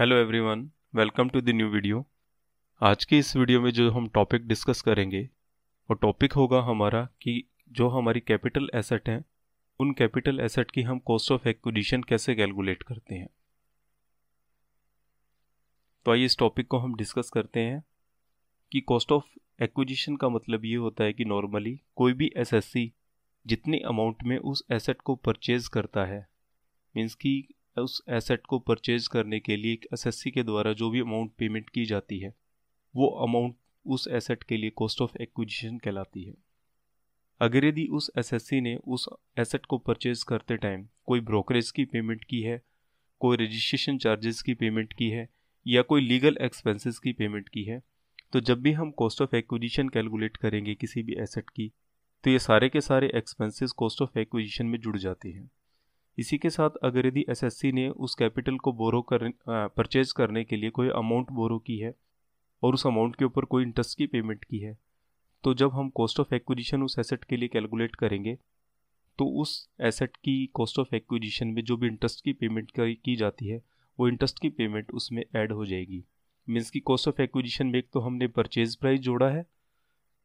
Hello everyone welcome to the new video आज की इस वीडियो में जो हम टॉपिक डिस्कस करेंगे, वो टॉपिक होगा हमारा कि जो हमारी कैपिटल एसेट हैं, उन कैपिटल एसेट की हम कॉस्ट ऑफ़ एक्विजिशन कैसे कैलकुलेट करते हैं। तो आइए इस टॉपिक को हम डिस्कस करते हैं कि कॉस्ट ऑफ़ एक्विजिशन का मतलब ये होता है कि नॉर्मली कोई भी एसएससी जितने अमाउंट में उस एसेट को परचेज करता है मीन्स कि उस एसेट को परचेज करने के लिए एक एस के द्वारा जो भी अमाउंट पेमेंट की जाती है, वो अमाउंट उस एसेट के लिए कॉस्ट ऑफ़ एक्विजिशन कहलाती है। अगर यदि उस एसएससी ने उस एसेट को परचेज करते टाइम कोई ब्रोकरेज की पेमेंट की है, कोई रजिस्ट्रेशन चार्जेस की पेमेंट की है, या कोई लीगल एक्सपेंसेस की पेमेंट की है तो जब भी हम कॉस्ट ऑफ़ एक्विजिशन कैलकुलेट करेंगे किसी भी एसेट की तो ये सारे के सारे एक्सपेंसेस कॉस्ट ऑफ़ एक्विजिशन में जुड़ जाते हैं। इसी के साथ अगर यदि एसएससी ने उस कैपिटल को बोरो कर परचेज करने के लिए कोई अमाउंट बोरो की है और उस अमाउंट के ऊपर कोई इंटरेस्ट की पेमेंट की है तो जब हम कॉस्ट ऑफ़ एक्विजिशन उस एसेट के लिए कैलकुलेट करेंगे तो उस एसेट की कॉस्ट ऑफ़ एक्विजिशन में जो भी इंटरेस्ट की पेमेंट की जाती है, वो इंटरेस्ट की पेमेंट उसमें ऐड हो जाएगी। मीन्स की कॉस्ट ऑफ़ एक्विजिशन में एक तो हमने परचेज प्राइस जोड़ा है,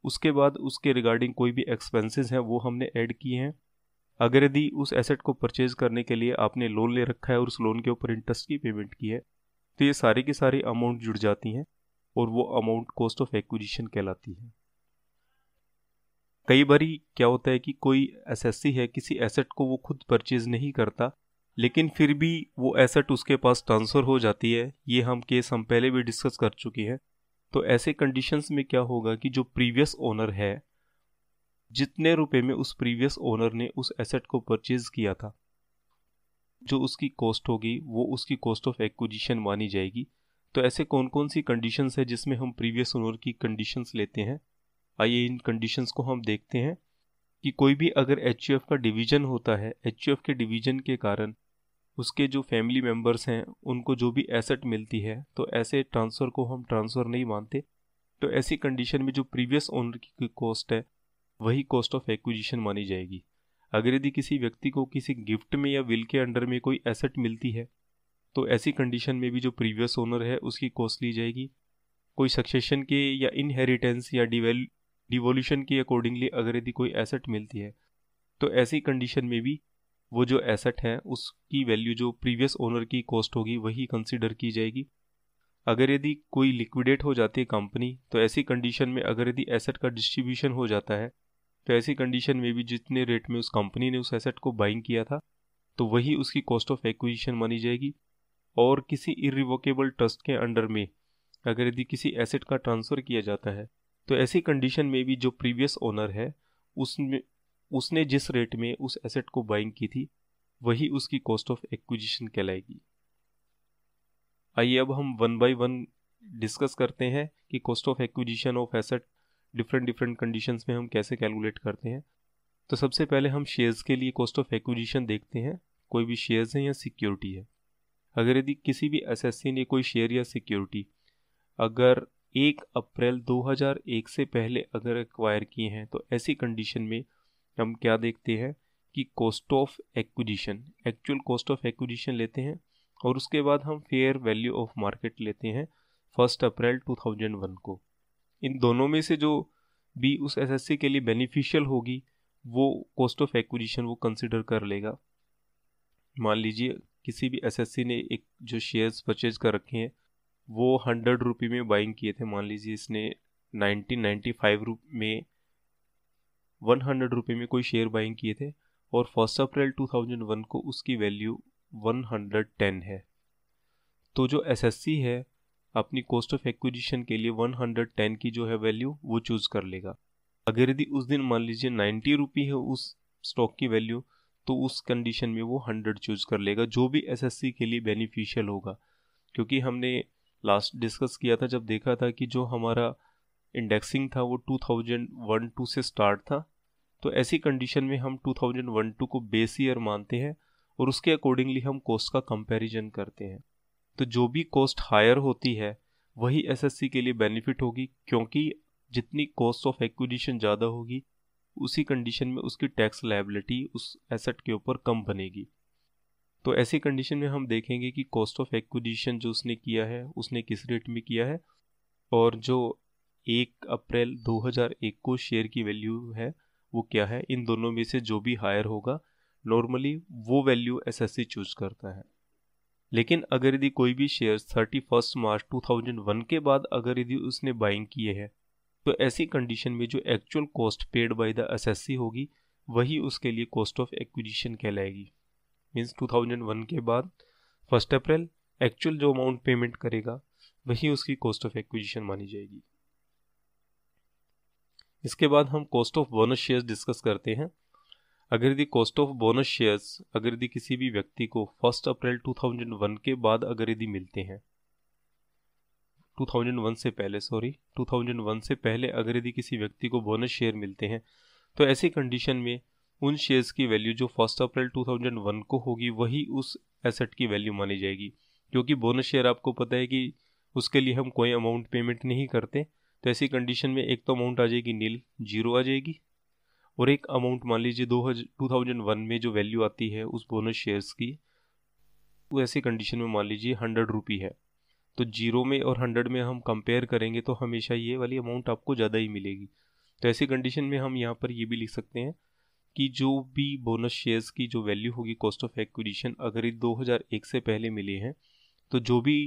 उसके बाद उसके रिगार्डिंग कोई भी एक्सपेंसेस हैं, वो हमने ऐड किए हैं अगर यदि उस एसेट को परचेज करने के लिए आपने लोन ले रखा है और उस लोन के ऊपर इंटरेस्ट की पेमेंट की है तो ये सारी की सारी अमाउंट जुड़ जाती हैं और वो अमाउंट कॉस्ट ऑफ़ एक्विजिशन कहलाती है। कई बार क्या होता है कि कोई एसएससी है, किसी एसेट को वो खुद परचेज नहीं करता, लेकिन फिर भी वो एसेट उसके पास ट्रांसफ़र हो जाती है। ये हम केस हम पहले भी डिस्कस कर चुके हैं। तो ऐसे कंडीशंस में क्या होगा कि जो प्रीवियस ओनर है जितने रुपए में उस प्रीवियस ओनर ने उस एसेट को परचेज किया था, जो उसकी कॉस्ट होगी, वो उसकी कॉस्ट ऑफ़ एक्विजिशन मानी जाएगी। तो ऐसे कौन कौन सी कंडीशंस है जिसमें हम प्रीवियस ओनर की कंडीशंस लेते हैं? आइए इन कंडीशंस को हम देखते हैं कि कोई भी अगर एचयूएफ का डिवीज़न होता है एचयूएफ के डिवीज़न के कारण उसके जो फैमिली मेंबर्स हैं, उनको जो भी एसेट मिलती है तो ऐसे ट्रांसफ़र को हम ट्रांसफ़र नहीं मानते। तो ऐसी कंडीशन में जो प्रीवियस ओनर की कॉस्ट है वही कॉस्ट ऑफ़ एक्विजिशन मानी जाएगी। अगर यदि किसी व्यक्ति को किसी गिफ्ट में या विल के अंडर में कोई एसेट मिलती है तो ऐसी कंडीशन में भी जो प्रीवियस ओनर है, उसकी कॉस्ट ली जाएगी। कोई सक्सेशन के या इनहेरिटेंस या डिवेल डिवोल्यूशन के अकॉर्डिंगली अगर यदि कोई एसेट मिलती है तो ऐसी कंडीशन में भी वो जो एसेट है, उसकी वैल्यू जो प्रीवियस ओनर की कॉस्ट होगी, वही कंसिडर की जाएगी। अगर यदि कोई लिक्विडेट हो जाती है कंपनी तो ऐसी कंडीशन में अगर यदि एसेट का डिस्ट्रीब्यूशन हो जाता है तो ऐसी कंडीशन में भी जितने रेट में उस कंपनी ने उस एसेट को बाइंग किया था तो वही उसकी कॉस्ट ऑफ़ एक्विजिशन मानी जाएगी। और किसी इरिवोकेबल ट्रस्ट के अंडर में अगर यदि किसी एसेट का ट्रांसफ़र किया जाता है तो ऐसी कंडीशन में भी जो प्रीवियस ओनर है, उसमें, उसने जिस रेट में उस एसेट को बाइंग की थी, वही उसकी कॉस्ट ऑफ़ एक्विजिशन कहलाएगी। आइए अब हम वन बाय वन डिस्कस करते हैं कि cost of acquisition of asset different different conditions में हम कैसे कैलकुलेट करते हैं। तो सबसे पहले हम शेयर्स के लिए कॉस्ट ऑफ़ एक्विजिशन देखते हैं, कोई भी शेयर्स हैं या सिक्योरिटी है। अगर यदि किसी भी एस ने कोई शेयर या सिक्योरिटी अगर एक अप्रैल 2001 से पहले अगर एक्वायर किए हैं तो ऐसी कंडीशन में हम क्या देखते हैं कि cost of acquisition actual cost of acquisition लेते हैं और उसके बाद हम फेयर वैल्यू ऑफ़ मार्केट लेते हैं फ़र्स्ट अप्रैल 2001 को। इन दोनों में से जो भी उस एसएससी के लिए बेनिफिशियल होगी, वो कॉस्ट ऑफ़ एक्विजिशन वो कंसिडर कर लेगा। मान लीजिए किसी भी एसएससी ने एक जो शेयर्स परचेज कर रखे हैं, वो हंड्रेड रुपये में बाइंग किए थे। मान लीजिए इसने नाइनटीन नाइन्टी फाइव रुप में वन हंड्रेड रुपये में कोई शेयर बाइंग किए थे और first April two thousand one को उसकी वैल्यू वन हंड्रेड टेन है। तो जो एसएससी है अपनी कॉस्ट ऑफ़ एक्विजिशन के लिए 110 की जो है वैल्यू वो चूज़ कर लेगा। अगर यदि उस दिन मान लीजिए नाइन्टी रुपी है उस स्टॉक की वैल्यू तो उस कंडीशन में वो हंड्रेड चूज़ कर लेगा, जो भी एसएससी के लिए बेनिफिशियल होगा। क्योंकि हमने लास्ट डिस्कस किया था, जब देखा था कि जो हमारा इंडेक्सिंग था, वो 2001 टू से स्टार्ट था। तो ऐसी कंडीशन में हम 2001 टू को बेस ईयर मानते हैं और उसके अकॉर्डिंगली हम कॉस्ट का कंपैरिजन करते हैं। तो जो भी कॉस्ट हायर होती है, वही एसएससी के लिए बेनिफिट होगी, क्योंकि जितनी कॉस्ट ऑफ़ एक्विजिशन ज़्यादा होगी, उसी कंडीशन में उसकी टैक्स लाइबिलिटी उस एसेट के ऊपर कम बनेगी। तो ऐसी कंडीशन में हम देखेंगे कि कॉस्ट ऑफ़ एक्विजिशन जो उसने किया है, उसने किस रेट में किया है, और जो एक अप्रैल 2001 को शेयर की वैल्यू है, वो क्या है? इन दोनों में से जो भी हायर होगा नॉर्मली वो वैल्यू एसएससी चूज़ करता है। लेकिन अगर यदि कोई भी शेयर थर्टी फ़र्स्ट मार्च 2001 के बाद अगर यदि उसने बाइंग किए हैं तो ऐसी कंडीशन में जो actual cost paid by the assessee होगी, वही उसके लिए कॉस्ट ऑफ़ एक्विजिशन कहलाएगी। मीन्स 2001 के बाद फ़र्स्ट अप्रैल एक्चुअल जो अमाउंट पेमेंट करेगा, वही उसकी कॉस्ट ऑफ़ एक्विजिशन मानी जाएगी। इसके बाद हम cost of bonus share discuss करते हैं। अगर यदि कॉस्ट ऑफ़ बोनस शेयर्स अगर यदि किसी भी व्यक्ति को फ़र्स्ट अप्रैल 2001 के बाद अगर यदि मिलते हैं। 2001 से पहले सॉरी 2001 से पहले अगर यदि किसी व्यक्ति को बोनस शेयर मिलते हैं तो ऐसी कंडीशन में उन शेयर्स की वैल्यू जो फ़र्स्ट अप्रैल 2001 को होगी, वही उस एसेट की वैल्यू मानी जाएगी। क्योंकि बोनस शेयर आपको पता है कि उसके लिए हम कोई अमाउंट पेमेंट नहीं करते तो ऐसी कंडीशन में एक तो अमाउंट आ जाएगी नील ज़ीरो आ जाएगी और एक अमाउंट मान लीजिए दो टू थाउज़ेंड वन में जो वैल्यू आती है उस बोनस शेयर्स की, वो ऐसी कंडीशन में मान लीजिए हंड्रेड रुपी है। तो ज़ीरो में और हंड्रेड में हम कंपेयर करेंगे तो हमेशा ये वाली अमाउंट आपको ज़्यादा ही मिलेगी। तो ऐसी कंडीशन में हम यहाँ पर ये भी लिख सकते हैं कि जो भी बोनस शेयर्स की जो वैल्यू होगी कॉस्ट ऑफ़ एक्विजिशन अगर ये 2001 से पहले मिले हैं तो जो भी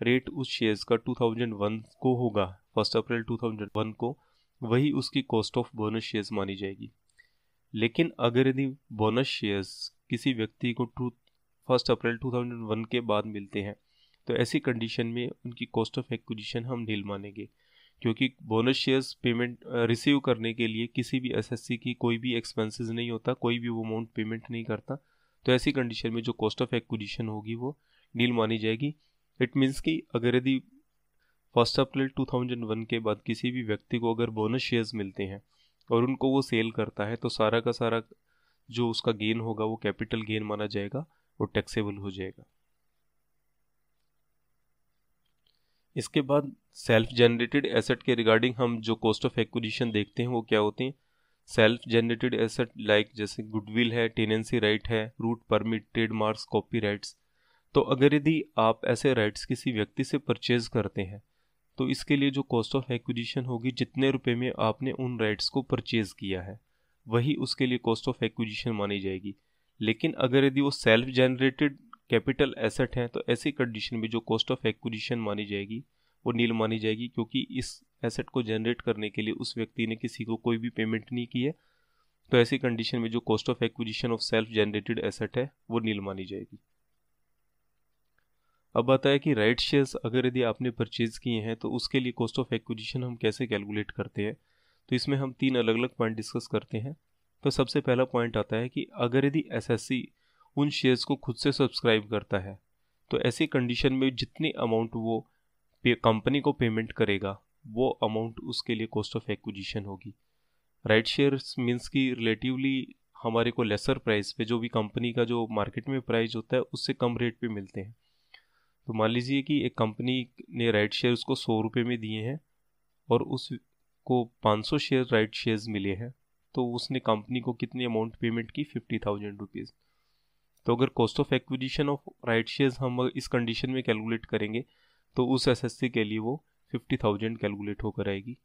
रेट उस शेयर्स का 2001 को होगा फ़र्स्ट अप्रैल 2001 को वही उसकी कॉस्ट ऑफ़ बोनस शेयर्स मानी जाएगी। लेकिन अगर यदि बोनस शेयर्स किसी व्यक्ति को टू फ़र्स्ट अप्रैल 2001 के बाद मिलते हैं तो ऐसी कंडीशन में उनकी कॉस्ट ऑफ़ एक्विजिशन हम नील मानेंगे। क्योंकि बोनस शेयर्स पेमेंट रिसीव करने के लिए किसी भी एसएससी की कोई भी एक्सपेंसेस नहीं होता, कोई भी वो अमाउंट पेमेंट नहीं करता तो ऐसी कंडीशन में जो कॉस्ट ऑफ़ एक्विजिशन होगी वो नील मानी जाएगी। इट मीन्स कि अगर यदि फ़र्स्ट अप्रैल 2001 के बाद किसी भी व्यक्ति को अगर बोनस शेयर्स मिलते हैं और उनको वो सेल करता है तो सारा का सारा जो उसका गेन होगा, वो कैपिटल गेन माना जाएगा और टैक्सेबल हो जाएगा। इसके बाद सेल्फ जनरेटेड एसेट के रिगार्डिंग हम जो कॉस्ट ऑफ़ एक्विजिशन देखते हैं, वो क्या होते हैं? सेल्फ जनरेटेड एसेट लाइक जैसे गुडविल है टेनेंसी राइट है route permit trademarks copy rights तो अगर यदि आप ऐसे राइट्स किसी व्यक्ति से परचेज करते हैं तो इसके लिए जो कॉस्ट ऑफ़ एक्विजिशन होगी, जितने रुपए में आपने उन राइट्स को परचेज किया है, वही उसके लिए कॉस्ट ऑफ़ एक्विजिशन मानी जाएगी। लेकिन अगर यदि वो सेल्फ जनरेटेड कैपिटल एसेट है तो ऐसी कंडीशन में जो कॉस्ट ऑफ़ एक्विजिशन मानी जाएगी, वो नील मानी जाएगी, क्योंकि इस एसेट को जनरेट करने के लिए उस व्यक्ति ने किसी को कोई भी पेमेंट नहीं की है तो ऐसी कंडीशन में जो cost of acquisition of self generated asset है, वो नील मानी जाएगी। अब है कि राइट शेयर्स अगर यदि आपने परचेज किए हैं तो उसके लिए कॉस्ट ऑफ़ एक्विजिशन हम कैसे कैलकुलेट करते हैं? तो इसमें हम तीन अलग अलग पॉइंट डिस्कस करते हैं। तो सबसे पहला पॉइंट आता है कि अगर यदि एसएससी उन शेयर्स को खुद से सब्सक्राइब करता है तो ऐसी कंडीशन में जितनी अमाउंट वो कंपनी को पेमेंट करेगा, वो अमाउंट उसके लिए कॉस्ट ऑफ़ एक्विजिशन होगी। राइट शेयर्स मीन्स की रिलेटिवली हमारे को लेसर प्राइस पे, जो भी कंपनी का जो मार्केट में प्राइस होता है, उससे कम रेट पे मिलते हैं। तो मान लीजिए कि एक कंपनी ने राइट शेयर उसको सौ रुपये में दिए हैं और उसको पाँच सौ शेयर राइट शेयर्स मिले हैं तो उसने कंपनी को कितनी अमाउंट पेमेंट की? फिफ्टी थाउज़ेंड रुपीज़ तो अगर cost of acquisition of right shares हम इस कंडीशन में कैलकुलेट करेंगे तो उस एसएससी के लिए वो फिफ्टी थाउज़ेंड कैलकुलेट होकर आएगी।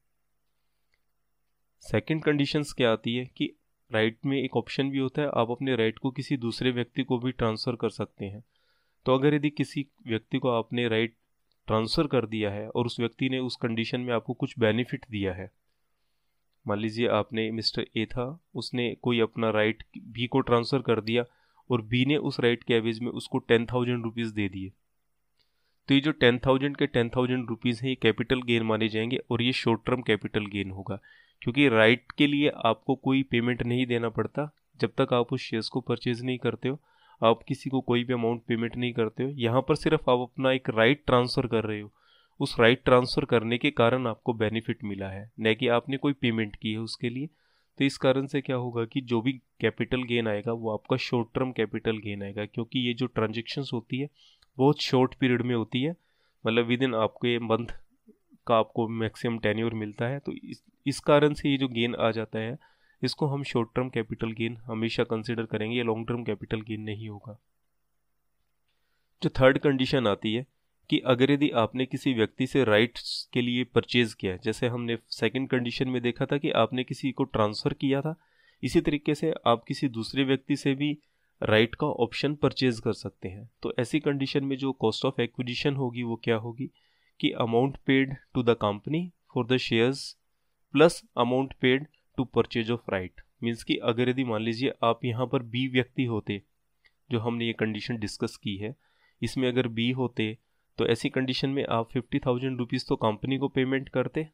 सेकेंड कंडीशंस क्या आती है कि राइट में एक ऑप्शन भी होता है, आप अपने राइट को किसी दूसरे व्यक्ति को भी ट्रांसफ़र कर सकते हैं। तो अगर यदि किसी व्यक्ति को आपने राइट ट्रांसफ़र कर दिया है और उस व्यक्ति ने उस कंडीशन में आपको कुछ बेनिफिट दिया है, मान लीजिए आपने मिस्टर ए था, उसने कोई अपना राइट बी को ट्रांसफ़र कर दिया और बी ने उस राइट के एवेज में उसको टेन थाउज़ेंड रुपीज़ दे दिए। तो ये जो टेन थाउज़ेंड के टेन थाउज़ेंड रुपीज़ हैं, ये कैपिटल गेन माने जाएँगे और ये शॉर्ट टर्म कैपिटल गेन होगा। क्योंकि राइट के लिए आपको कोई पेमेंट नहीं देना पड़ता जब तक आप उस शेयर्स को परचेज नहीं करते हो। आप किसी को कोई भी अमाउंट पेमेंट नहीं करते हो, यहाँ पर सिर्फ़ आप अपना एक राइट ट्रांसफ़र कर रहे हो। उस राइट ट्रांसफ़र करने के कारण आपको बेनिफिट मिला है, न कि आपने कोई पेमेंट की है उसके लिए। तो इस कारण से क्या होगा कि जो भी कैपिटल गेन आएगा, वो आपका शॉर्ट टर्म कैपिटल गेन आएगा, क्योंकि ये जो ट्रांजेक्शन्स होती है, बहुत शॉर्ट पीरियड में होती है। मतलब विद इन आपके मंथ का आपको मैक्सिमम टेन्योर मिलता है तो इस इस कारण से ये जो गेन आ जाता है इसको हम शॉर्ट टर्म कैपिटल गेन हमेशा कंसिडर करेंगे लॉन्ग टर्म कैपिटल गेन नहीं होगा। जो थर्ड कंडीशन आती है कि अगर यदि आपने किसी व्यक्ति से राइट्स के लिए परचेज किया जैसे हमने सेकंड कंडीशन में देखा था कि आपने किसी को ट्रांसफ़र किया था, इसी तरीके से आप किसी दूसरे व्यक्ति से भी राइट का ऑप्शन परचेज कर सकते हैं। तो ऐसी कंडीशन में जो कॉस्ट ऑफ़ एक्विजिशन होगी, वो क्या होगी? कि amount paid to the company for the shares plus amount paid to purchase of right means कि अगर यदि मान लीजिए आप यहाँ पर बी व्यक्ति होते, जो हमने ये कंडीशन डिस्कस की है, इसमें अगर बी होते तो ऐसी कंडीशन में आप फिफ्टी थाउज़ेंड रुपीज़ तो कंपनी को पेमेंट करते।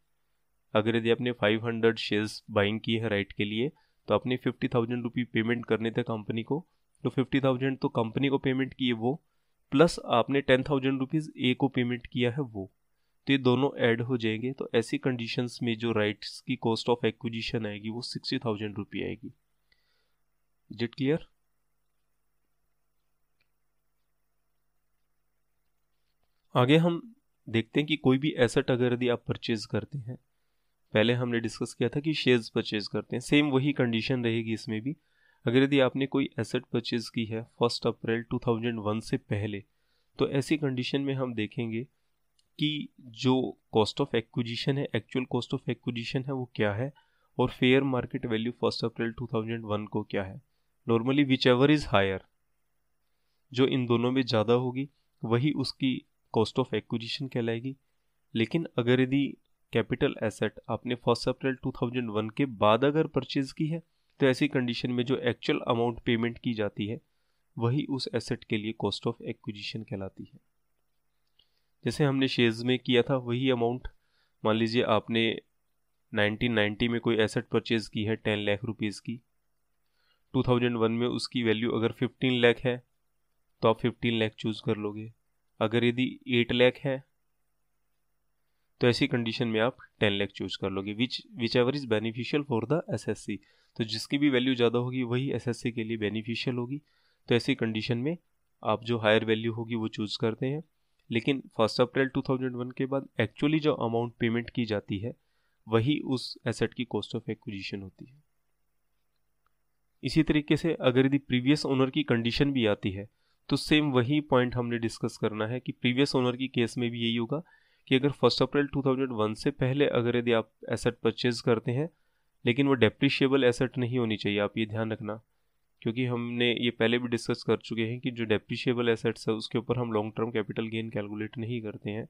अगर यदि आपने फाइव हंड्रेड शेयर्स बाइंग की है राइट के लिए तो आपने फिफ्टी थाउज़ेंड रुपी पेमेंट करने थे कंपनी को। तो फिफ्टी थाउज़ेंड तो कंपनी को पेमेंट किए वो प्लस आपने टेन थाउज़ेंड रुपीज़ ए को पेमेंट किया है वो। तो ये दोनों ऐड हो जाएँगे तो ऐसी कंडीशंस में जो राइट्स की कॉस्ट ऑफ़ एक्विजिशन आएगी, वो सिक्सटी थाउज़ेंड रुपी आएगी। जिट क्लियर आगे हम देखते हैं कि कोई भी एसेट अगर यदि आप परचेज करते हैं, पहले हमने डिस्कस किया था कि शेयर्स परचेज करते हैं सेम वही कंडीशन रहेगी इसमें भी। अगर यदि आपने कोई एसेट परचेज की है फ़र्स्ट अप्रैल 2001 से पहले तो ऐसी कंडीशन में हम देखेंगे कि जो कॉस्ट ऑफ़ एक्विजिशन है एक्चुअल कॉस्ट ऑफ़ एक्विजिशन है, वो क्या है? और fair market value first April 2001 को क्या है? Normally which ever is higher जो इन दोनों में ज़्यादा होगी, वही उसकी कॉस्ट ऑफ़ एक्विजिशन कहलाएगी। लेकिन अगर यदि कैपिटल एसेट आपने फ़र्स्ट अप्रैल 2001 के बाद अगर परचेज की है तो ऐसी कंडीशन में जो एक्चुअल अमाउंट पेमेंट की जाती है, वही उस एसेट के लिए कॉस्ट ऑफ़ एक्विजिशन कहलाती है। जैसे हमने शेयर्स में किया था, वही अमाउंट मान लीजिए आपने 1990 में कोई एसेट परचेज की है 10 लाख रुपीज़ की। 2001 में उसकी वैल्यू अगर 15 लाख है तो आप 15 लाख चूज़ कर लोगे। अगर यदि 8 लाख है तो ऐसी कंडीशन में आप 10 लाख चूज़ कर लोगे which whichever is beneficial for the assessee तो जिसकी भी वैल्यू ज़्यादा होगी, वही एसएससी के लिए बेनिफिशियल होगी। तो ऐसी कंडीशन में आप जो हायर वैल्यू होगी, वो चूज़ करते हैं। लेकिन फ़र्स्ट अप्रैल 2001 के बाद एक्चुअली जो अमाउंट पेमेंट की जाती है, वही उस एसेट की कॉस्ट ऑफ़ एक्विजिशन होती है। इसी तरीके से अगर यदि प्रीवियस ओनर की कंडीशन भी आती है तो सेम वही पॉइंट हमने डिस्कस करना है कि प्रीवियस ओनर की केस में भी यही होगा कि अगर फ़र्स्ट अप्रैल 2001 से पहले अगर यदि आप एसेट परचेज करते हैं, लेकिन वो डेप्रिशिएबल एसेट नहीं होनी चाहिए, आप ये ध्यान रखना। क्योंकि हमने ये पहले भी डिस्कस कर चुके हैं कि जो डेप्रिशिएबल एसेट्स है, उसके ऊपर हम long term capital gain calculate नहीं करते हैं।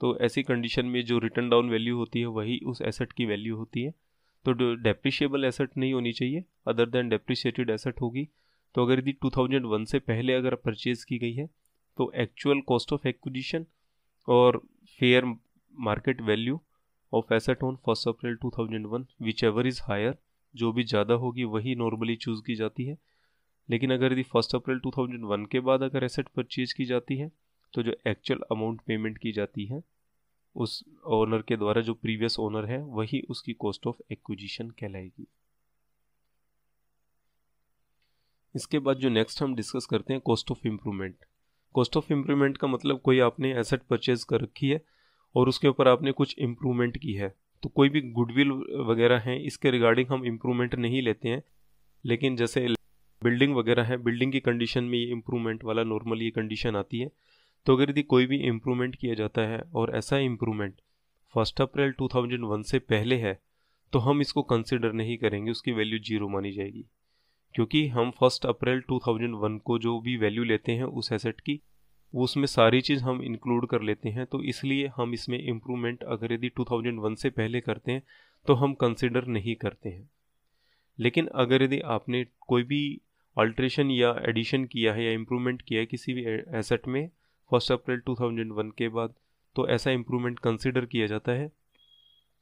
तो ऐसी कंडीशन में जो रिटर्न डाउन वैल्यू होती है, वही उस एसेट की वैल्यू होती है। तो डेप्रिशिएबल एसेट नहीं होनी चाहिए अदर देन डेप्रिशिएटेड एसेट होगी। तो अगर यदि 2001 से पहले अगर परचेज की गई है तो एक्चुअल कॉस्ट ऑफ़ एक्विजिशन और fair market value of asset on first April 2001 whichever is higher जो भी ज़्यादा होगी वही नॉर्मली चूज़ की जाती है। लेकिन अगर यदि फ़र्स्ट अप्रैल 2001 के बाद अगर एसेट परचेज की जाती है तो जो एक्चुअल अमाउंट पेमेंट की जाती है, उस ओनर के द्वारा जो प्रीवियस ओनर है, वही उसकी कॉस्ट ऑफ़ एक्विजिशन कहलाएगी। इसके बाद जो नेक्स्ट हम डिस्कस करते हैं cost of improvement cost of improvement का मतलब कोई आपने एसेट परचेज कर रखी है, और उसके ऊपर आपने कुछ इम्प्रूवमेंट की है। तो कोई भी गुडविल वगैरह हैं, इसके रिगार्डिंग हम इम्प्रूवमेंट नहीं लेते हैं। लेकिन जैसे बिल्डिंग वगैरह है बिल्डिंग की कंडीशन में ये इम्प्रूवमेंट वाला नॉर्मली ये कंडीशन आती है। तो अगर यदि कोई भी इम्प्रूवमेंट किया जाता है और ऐसा इम्प्रूवमेंट फ़र्स्ट अप्रैल 2001 से पहले है तो हम इसको कंसिडर नहीं करेंगे, उसकी वैल्यू ज़ीरो मानी जाएगी। क्योंकि हम फ़र्स्ट अप्रैल 2001 को जो भी वैल्यू लेते हैं उस एसेट की वो उसमें सारी चीज़ हम इंक्लूड कर लेते हैं तो इसलिए हम इसमें इम्प्रूवमेंट अगर यदि 2001 से पहले करते हैं तो हम कंसिडर नहीं करते हैं। लेकिन अगर यदि आपने कोई भी अल्ट्रेशन या एडिशन किया है या इम्प्रूवमेंट किया है किसी भी एसेट में फ़र्स्ट अप्रैल 2001 के बाद तो ऐसा इम्प्रूवमेंट कंसिडर किया जाता है।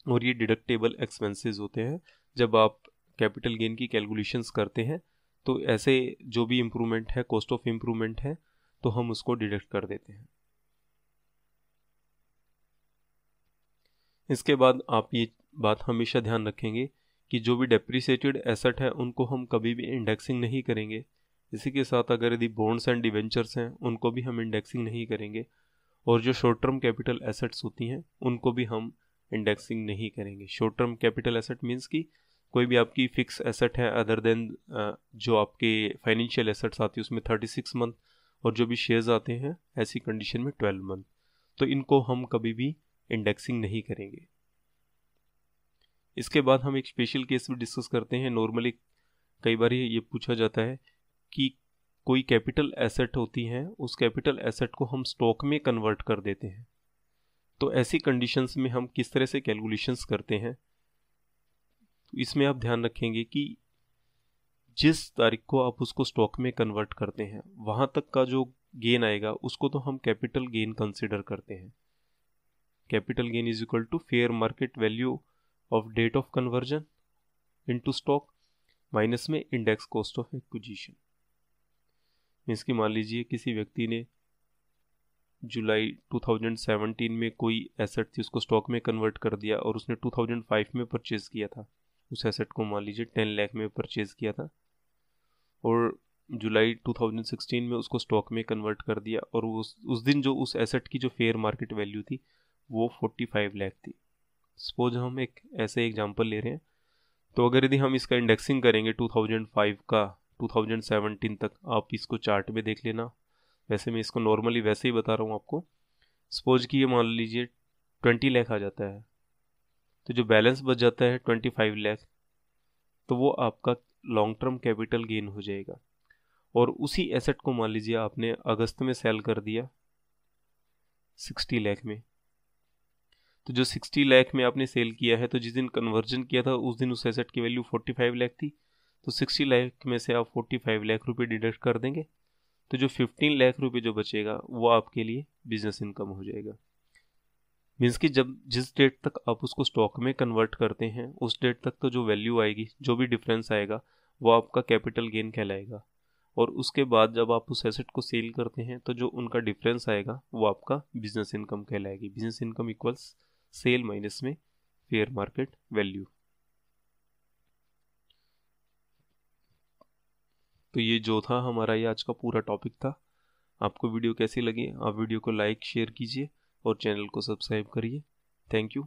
और ये डिडक्टेबल एक्सपेंसेस होते हैं। जब आप कैपिटल गेन की कैलकुलेशंस करते हैं तो ऐसे जो भी इम्प्रूवमेंट है कॉस्ट ऑफ़ इम्प्रूवमेंट है तो हम उसको डिडक्ट कर देते हैं। इसके बाद आप ये बात हमेशा ध्यान रखेंगे कि जो भी डेप्रिसिएटेड एसेट है, उनको हम कभी भी इंडेक्सिंग नहीं करेंगे। इसी के साथ अगर यदि बॉन्ड्स एंड डिवेंचर्स हैं, उनको भी हम इंडेक्सिंग नहीं करेंगे। और जो शॉर्ट टर्म कैपिटल एसेट्स होती हैं, उनको भी हम इंडेक्सिंग नहीं करेंगे। Short term capital asset means की कोई भी आपकी फिक्स एसेट है अदर देन जो आपके फाइनेंशियल एसेट्स आती है, उसमें थर्टी सिक्स मंथ और जो भी शेयर्स आते हैं, ऐसी कंडीशन में ट्वेल्व मंथ तो इनको हम कभी भी इंडेक्सिंग नहीं करेंगे। इसके बाद हम एक स्पेशल केस भी डिस्कस करते हैं। नॉर्मली कई बार ये पूछा जाता है कि कोई कैपिटल एसेट होती हैं, उस कैपिटल एसेट को हम स्टॉक में कन्वर्ट कर देते हैं। तो ऐसी कंडीशंस में हम किस तरह से कैलकुलेशंस करते हैं, इसमें आप ध्यान रखेंगे कि जिस तारीख को आप उसको स्टॉक में कन्वर्ट करते हैं, वहाँ तक का जो गेन आएगा, उसको तो हम कैपिटल गेन कंसिडर करते हैं। Capital gain is equal to fair market value of date of conversion into stock minus में index cost of acquisition means की मान लीजिए किसी व्यक्ति ने जुलाई 2017 में कोई एसेट थी, उसको स्टॉक में कन्वर्ट कर दिया और उसने 2005 में परचेज किया था। उस एसेट को मान लीजिए 10 लाख में परचेज किया था। और जुलाई 2016 में उसको स्टॉक में कन्वर्ट कर दिया और उस उस दिन जो उस एसेट की जो फेयर मार्केट वैल्यू थी, वो 45 लाख थी। सपोज़ हम एक ऐसे एग्जांपल ले रहे हैं तो अगर यदि हम इसका इंडेक्सिंग करेंगे 2005 का 2017 तक, आप इसको चार्ट में देख लेना। वैसे मैं इसको नॉर्मली वैसे ही बता रहा हूँ आपको। सपोज़ कि ये मान लीजिए ट्वेंटी लैख आ जाता है तो जो बैलेंस बच जाता है ट्वेंटी फाइव लैख तो वो आपका लॉन्ग टर्म कैपिटल गेन हो जाएगा। और उसी एसेट को मान लीजिए आपने अगस्त में सेल कर दिया सिक्सटी लैख में। तो जो सिक्सटी लैख में आपने सेल किया है तो जिस दिन कन्वर्जन किया था, उस दिन उस एसेट की वैल्यू फोर्टी फाइव लैख थी। तो सिक्सटी लाख में से आप फोर्टी फाइव लाख रुपये डिडक्ट कर देंगे। तो जो फिफ्टीन लाख रुपये जो बचेगा, वो आपके लिए बिज़नेस इनकम हो जाएगा। मीन्स कि जब जिस डेट तक आप उसको स्टॉक में कन्वर्ट करते हैं, उस डेट तक तो जो वैल्यू आएगी, जो भी डिफरेंस आएगा, वो आपका कैपिटल गेन कहलाएगा। और उसके बाद जब आप उस एसेट को सेल करते हैं तो जो उनका डिफरेंस आएगा, वो आपका बिज़नेस इनकम कहलाएगी। Business income equals sale minus में फेयर मार्केट वैल्यू तो ये जो था हमारा ये आज का पूरा टॉपिक था। आपको वीडियो कैसी लगी? आप वीडियो को लाइक शेयर कीजिए। और चैनल को सब्सक्राइब करिए। Thank you.